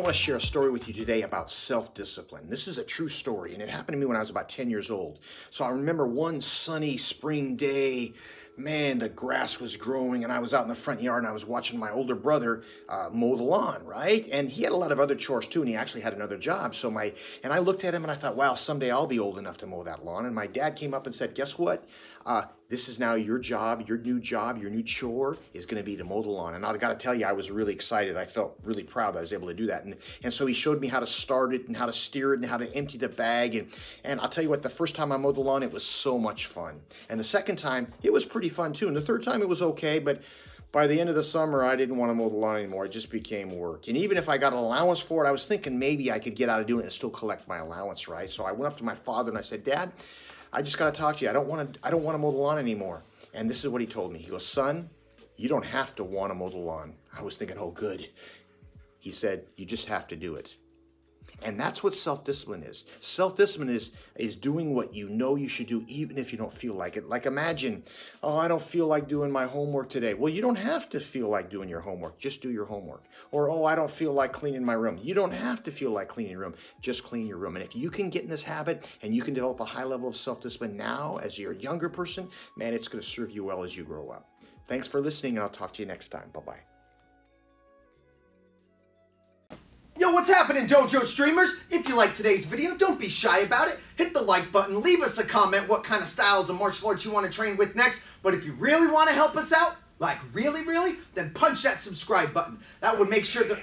I want to share a story with you today about self discipline. This is a true story, and it happened to me when I was about 10 years old. So I remember one sunny spring day, man, the grass was growing, and I was out in the front yard and I was watching my older brother uh, mow the lawn, right? And he had a lot of other chores too, and he actually had another job. So my, and I looked at him and I thought, wow, someday I'll be old enough to mow that lawn. And my dad came up and said, guess what? Uh, this is now your job, your new job, your new chore is going to be to mow the lawn. And I got to tell you, I was really excited. I felt really proud that I was able to do that. And, and so he showed me how to start it and how to steer it and how to empty the bag. And, and I'll tell you what, the first time I mowed the lawn, it was so much fun. And the second time, it was pretty fun too. And the third time, it was okay. But by the end of the summer, I didn't want to mow the lawn anymore. It just became work. And even if I got an allowance for it, I was thinking maybe I could get out of doing it and still collect my allowance, right? So I went up to my father and I said, Dad, I just got to talk to you. I don't want to. I don't want to mow the lawn anymore. And this is what he told me. He goes, son, you don't have to want to mow the lawn. I was thinking, oh, good. He said, you just have to do it. And that's what self-discipline is. Self-discipline is is doing what you know you should do even if you don't feel like it. Like imagine, oh, I don't feel like doing my homework today. Well, you don't have to feel like doing your homework. Just do your homework. Or oh, I don't feel like cleaning my room. You don't have to feel like cleaning your room. Just clean your room. And if you can get in this habit and you can develop a high level of self-discipline now as you're a younger person, man, it's going to serve you well as you grow up. Thanks for listening and I'll talk to you next time. Bye-bye. Yo, what's happening, Dojo streamers? If you like today's video, don't be shy about it. Hit the like button, leave us a comment what kind of styles of martial arts you want to train with next. But if you really want to help us out, like really, really, then punch that subscribe button. That would make sure to...